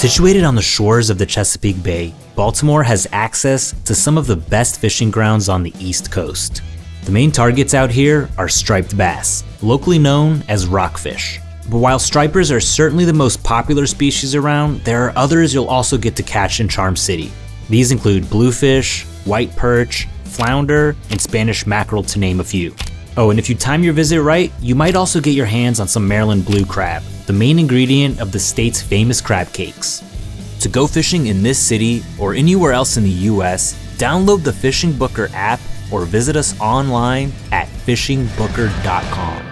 Situated on the shores of the Chesapeake Bay, Baltimore has access to some of the best fishing grounds on the East Coast. The main targets out here are striped bass, locally known as rockfish. But while stripers are certainly the most popular species around, there are others you'll also get to catch in Charm City. These include bluefish, white perch, flounder, and Spanish mackerel to name a few. Oh, and if you time your visit right, you might also get your hands on some Maryland blue crab, the main ingredient of the state's famous crab cakes. To go fishing in this city or anywhere else in the US, download the FishingBooker app or visit us online at fishingbooker.com.